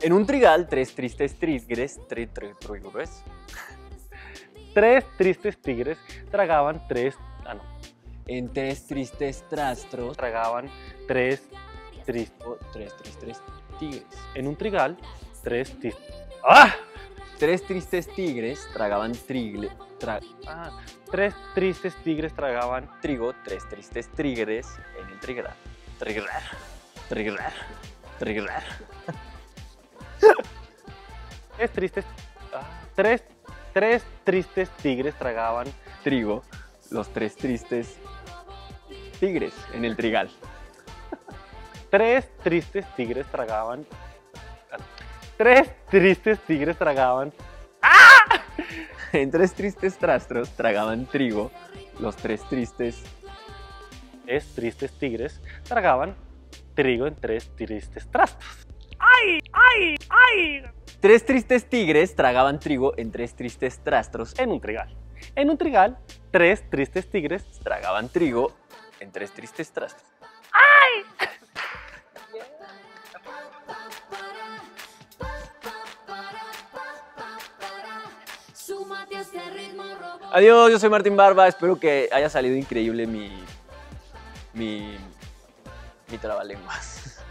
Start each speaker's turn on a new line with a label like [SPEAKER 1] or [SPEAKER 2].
[SPEAKER 1] En un trigal, tres tristes tigres, tri, tri, tigres,
[SPEAKER 2] Tres tristes tigres tragaban tres. Ah, no.
[SPEAKER 1] en tres tristes trastros,
[SPEAKER 2] Tragaban tres tristes.
[SPEAKER 1] o tres tristes tigres.
[SPEAKER 2] En un trigal, tres tristes. ¡Ah!
[SPEAKER 1] Tres tristes tigres tragaban trigle, tra-
[SPEAKER 2] Ah, tres tristes tigres tragaban.
[SPEAKER 1] trigo, tres tristes tigres en el trigal. Trigal, trigal, trigal.
[SPEAKER 2] Tres tristes. ah, tres, tres tristes tigres tragaban.
[SPEAKER 1] Trigo, los tres tristes tigres en el trigal.
[SPEAKER 2] Tres tristes tigres tragaban. ah, Tres tristes tigres tragaban.
[SPEAKER 1] En tres tristes trastros tragaban trigo, los tres tristes
[SPEAKER 2] Tres tristes tigres tragaban trigo en tres tristes trastos.
[SPEAKER 1] Tres tristes tigres tragaban trigo en tres tristes trastros.
[SPEAKER 2] En un trigal. En un trigal, tres tristes tigres
[SPEAKER 1] Tragaban trigo en tres tristes trastos.
[SPEAKER 3] Súmate a ritmo robo.
[SPEAKER 1] Adiós, yo soy Martín Barba. Espero que haya salido increíble mi. mi. mi trabalenguas.